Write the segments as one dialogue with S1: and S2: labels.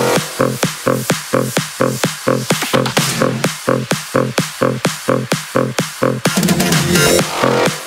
S1: Thank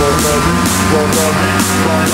S1: la la la la la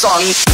S1: song.